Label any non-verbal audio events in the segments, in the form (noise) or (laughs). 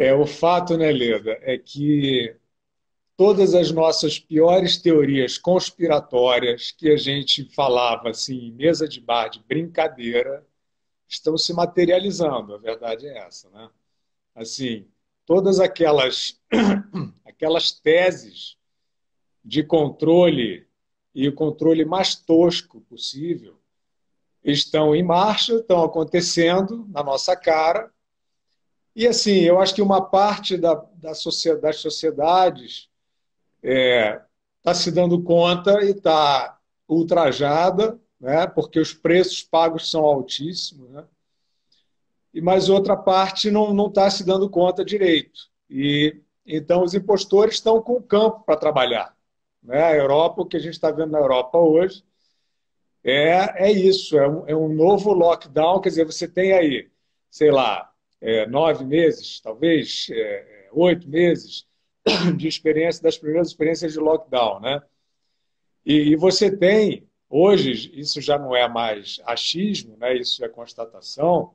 É, o fato, né, Leda, é que todas as nossas piores teorias conspiratórias que a gente falava assim em mesa de bar de brincadeira estão se materializando. A verdade é essa, né? Assim, todas aquelas (coughs) aquelas teses de controle e o controle mais tosco possível estão em marcha, estão acontecendo na nossa cara. E assim, eu acho que uma parte da, da sociedade, das sociedades está é, tá se dando conta e está ultrajada, né, porque os preços pagos são altíssimos, né, e mais outra parte não está se dando conta direito. E então os impostores estão com o campo para trabalhar. Né? A Europa, o que a gente está vendo na Europa hoje, é, é isso, é um, é um novo lockdown, quer dizer, você tem aí, sei lá, é, nove meses, talvez, é, oito meses, (coughs) de experiência, das primeiras experiências de lockdown, né? E, e, você tem, hoje, isso já não é mais achismo, né? isso é constatação,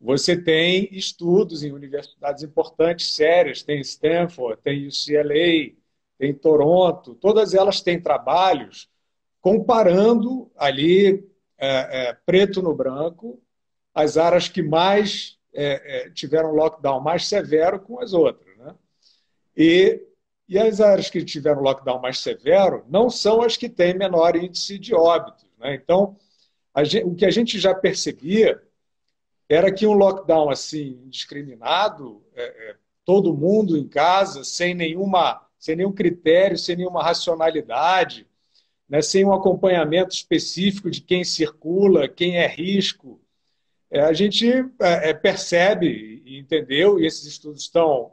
você tem estudos em universidades importantes, sérias, tem Stanford, tem UCLA, tem Toronto, todas elas têm trabalhos comparando ali, é, é, preto no branco, as áreas que mais é, é tiveram lockdown mais severo com as outras. E, e as áreas que tiveram lockdown mais severo não são as que têm menor índice de óbitos. Né? Então, gente, o que a gente já percebia era que um lockdown assim, indiscriminado, é, é, todo mundo em casa, sem, nenhuma, sem nenhum critério, sem nenhuma racionalidade, né? sem um acompanhamento específico de quem circula, quem é risco, a gente é, é, percebe e entendeu, e esses estudos estão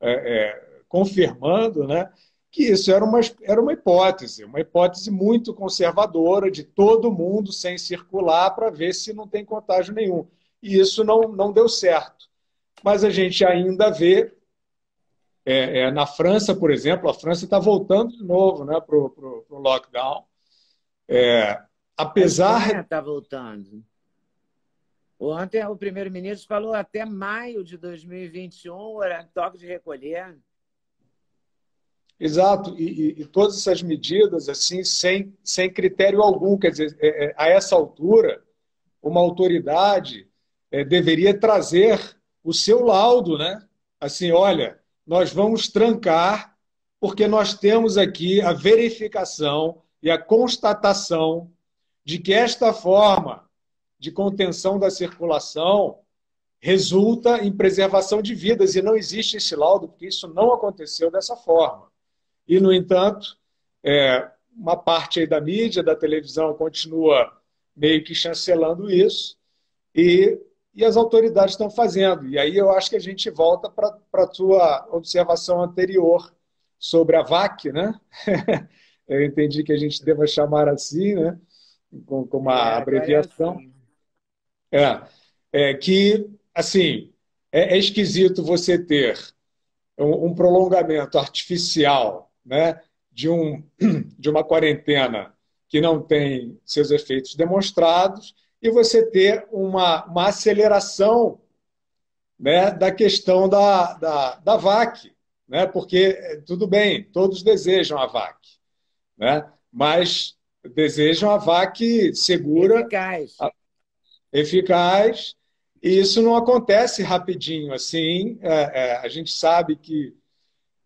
é, confirmando né, que isso era uma, era uma hipótese, uma hipótese muito conservadora de todo mundo sem circular para ver se não tem contágio nenhum. E isso não, não deu certo. Mas a gente ainda vê, é, é, na França, por exemplo, a França está voltando de novo né, para o lockdown. É, apesar. Está voltando. Ontem o primeiro-ministro falou até maio de 2021 era toque de recolher. Exato, e, e, e, todas essas medidas assim sem, sem critério algum, quer dizer, é, é, a essa altura, uma autoridade é, deveria trazer o seu laudo, né? Assim, olha, nós vamos trancar porque nós temos aqui a verificação e a constatação de que esta forma de contenção da circulação resulta em preservação de vidas e não existe esse laudo porque isso não aconteceu dessa forma. E, no entanto, é, uma parte aí da mídia, da televisão, continua meio que chancelando isso, e, e as autoridades estão fazendo. E aí eu acho que a gente volta para a tua observação anterior sobre a VAC, né? (laughs) eu entendi que a gente deva chamar assim, né? com, uma é, abreviação. É, assim. É, é, que, assim, é, é esquisito você ter um, um prolongamento artificial né, de, um, (clears throat) de uma quarentena que não tem seus efeitos demonstrados e você ter uma, uma aceleração né, da questão da, da, da VAC, né, porque tudo bem, todos desejam a VAC, né, mas desejam a VAC segura, eficaz. A, eficaz, e isso não acontece rapidinho assim. É, é, a gente sabe que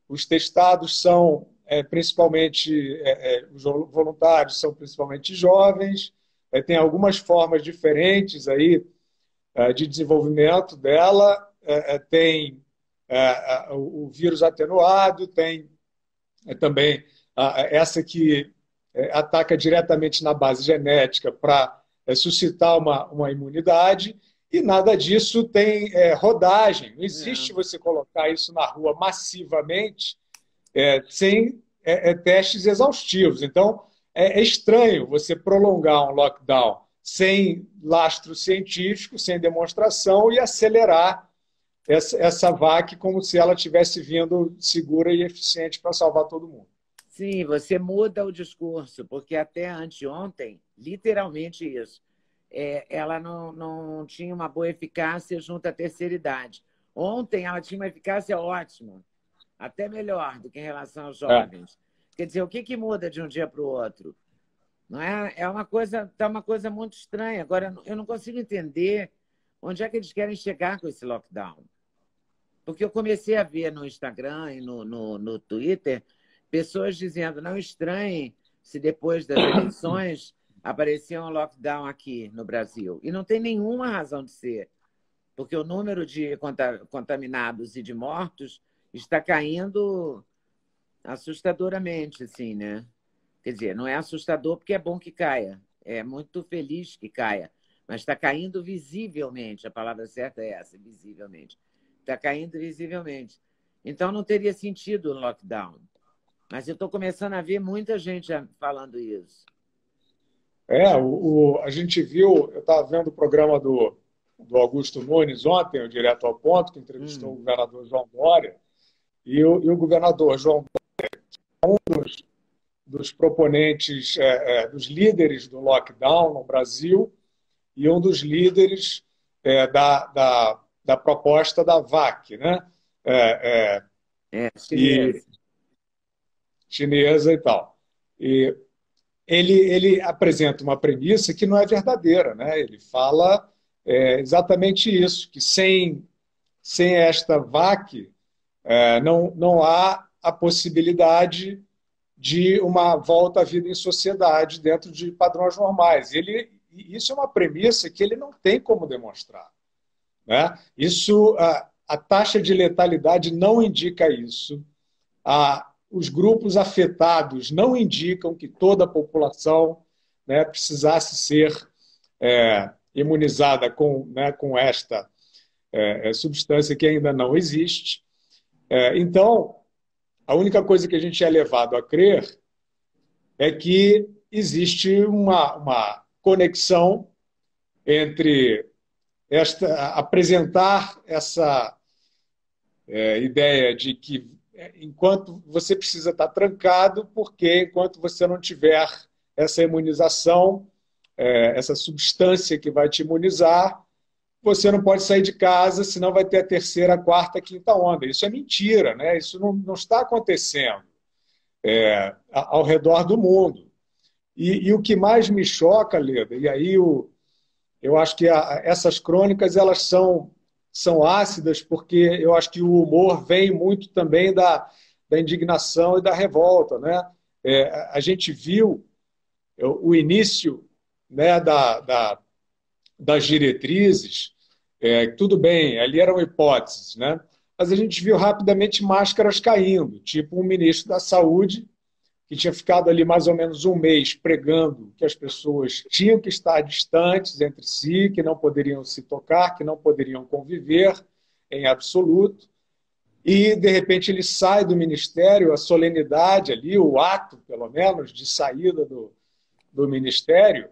os testados são é, principalmente, é, é, os voluntários são principalmente jovens, é, tem algumas formas diferentes aí de desenvolvimento dela, tem o vírus atenuado, tem também essa que ataca diretamente na base genética para suscitar uma, uma imunidade, e nada disso tem é, rodagem. Não existe é. você colocar isso na rua massivamente é, sem é, é, testes exaustivos. Então, é, é, estranho você prolongar um lockdown sem lastro científico, sem demonstração e acelerar essa, essa VAC como se ela tivesse vindo segura e eficiente para salvar todo mundo. Sim, você muda o discurso, porque até anteontem, literalmente isso é, ela não, não tinha uma boa eficácia junto à terceira idade. Ontem ela tinha uma eficácia ótima, até melhor do que em relação aos é. jovens. É. Quer dizer, o que, que muda de um dia para o outro? Não é? É uma coisa, tá uma coisa muito estranha. Agora, eu não consigo entender onde é que eles querem chegar com esse lockdown. Porque eu comecei a ver no Instagram e no, no, no Twitter pessoas dizendo: não estranhem se depois das (coughs) eleições aparecia um lockdown aqui no Brasil. E não tem nenhuma razão de ser, porque o número de contaminados e de mortos está caindo assustadoramente, assim, né? Quer dizer, não é assustador porque é bom que caia, é muito feliz que caia, mas está caindo visivelmente, a palavra certa é essa, visivelmente. Está caindo visivelmente. Então não teria sentido o lockdown. Mas eu estou começando a ver muita gente falando isso. É, o, o a gente viu, eu estava vendo o programa do, do Augusto Nunes ontem, o Direto ao Ponto, que entrevistou hum. o governador João Dória, e o, e o governador João Dória, é um dos, dos proponentes, é, é, dos líderes do lockdown no Brasil, e um dos líderes é, da, da, da, proposta da VAC, né? É, é, é e, chinesa e tal. E ele, ele apresenta uma premissa que não é verdadeira. Né? Ele fala é, exatamente isso, que sem, sem esta VAC é, não, não há a possibilidade de uma volta à vida em sociedade dentro de padrões normais. Ele, isso é uma premissa que ele não tem como demonstrar. Né? Isso, a, a taxa de letalidade não indica isso. A, os grupos afetados não indicam que toda a população né, precisasse ser é, imunizada com, né, com esta é, é, substância que ainda não existe. É, então, a única coisa que a gente é levado a crer é que existe uma, uma conexão entre esta apresentar essa é, ideia de que enquanto você precisa estar trancado, porque enquanto você não tiver essa imunização, é, essa substância que vai te imunizar, você não pode sair de casa, senão vai ter a terceira, a quarta, a quinta onda. Isso é mentira, né? Isso não, não está acontecendo é, ao redor do mundo. E, e, o que mais me choca, Leda, e aí o, eu acho que a, essas crônicas elas são são ácidas, porque eu acho que o humor vem muito também da, da indignação e da revolta. Né? É, a gente viu o início né, da, da, das diretrizes, é, tudo bem, ali eram hipóteses, né? mas a gente viu rapidamente máscaras caindo, tipo um ministro da Saúde que tinha ficado ali mais ou menos um mês pregando que as pessoas tinham que estar distantes entre si, que não poderiam se tocar, que não poderiam conviver em absoluto. E, de repente, ele sai do ministério, a solenidade ali, o ato, pelo menos, de saída do, do ministério,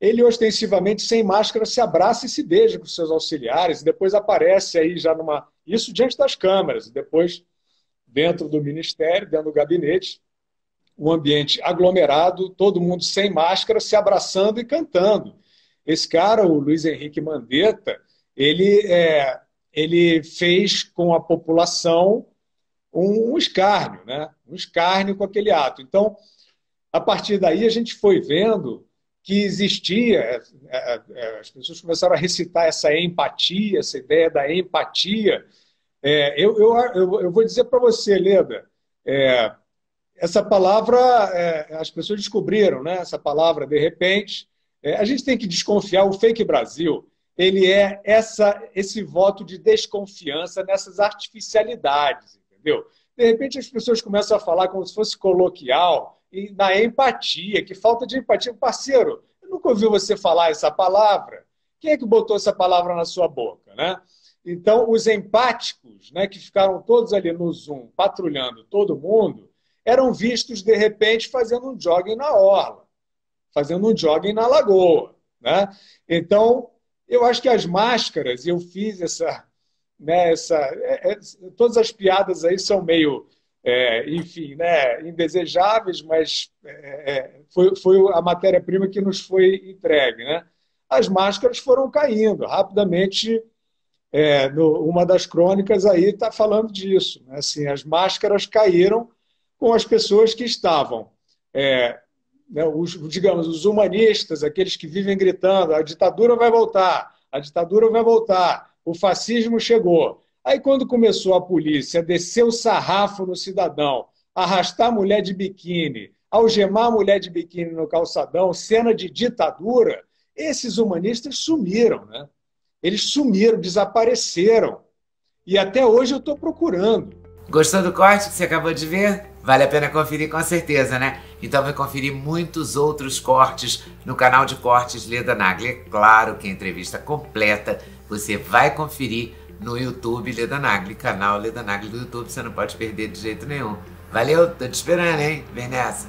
ele ostensivamente, sem máscara, se abraça e se beija com seus auxiliares, e depois aparece aí já numa. Isso diante das câmeras, depois dentro do ministério, dentro do gabinete, um ambiente aglomerado, todo mundo sem máscara, se abraçando e cantando. Esse cara, o Luiz Henrique Mandetta, ele, é, ele fez com a população um, um escárnio, né? um escárnio com aquele ato. Então, a partir daí, a gente foi vendo que existia, é, é, é as pessoas começaram a recitar essa empatia, essa ideia da empatia. É, eu, eu, eu, vou dizer para você, Leda, é, essa palavra, é, as pessoas descobriram né, essa palavra de repente. É, a gente tem que desconfiar. O Fake Brasil ele é essa, esse voto de desconfiança nessas artificialidades, entendeu? De repente as pessoas começam a falar como se fosse coloquial e na empatia, que falta de empatia. Parceiro, eu nunca ouvi você falar essa palavra. Quem é que botou essa palavra na sua boca, né? Então, os empáticos, né, que ficaram todos ali no Zoom, patrulhando todo mundo, eram vistos, de repente, fazendo um jogging na orla, fazendo um jogging na lagoa. Né? Então, eu acho que as máscaras, e eu fiz essa. Né, essa é, é, todas as piadas aí são meio, é, enfim, né, indesejáveis, mas é, é foi, foi a matéria-prima que nos foi entregue. Né? As máscaras foram caindo rapidamente. é, no, uma das crônicas aí está falando disso. Né? Assim, as máscaras caíram com as pessoas que estavam, é, né, os, digamos, os humanistas, aqueles que vivem gritando: a ditadura vai voltar, a ditadura vai voltar, o fascismo chegou. Aí, quando começou a polícia a descer o sarrafo no cidadão, arrastar a mulher de biquíni, algemar a mulher de biquíni no calçadão, cena de ditadura, esses humanistas sumiram, né? Eles sumiram, desapareceram. E até hoje eu estou procurando. Gostou do corte que você acabou de ver? Vale a pena conferir com certeza, né? Então vai conferir muitos outros cortes no canal de cortes Leda Nagli. É claro que a entrevista completa você vai conferir no YouTube Leda Nagli, canal Leda Nagli do YouTube, você não pode perder de jeito nenhum. Valeu, tô te esperando, hein? Vem nessa.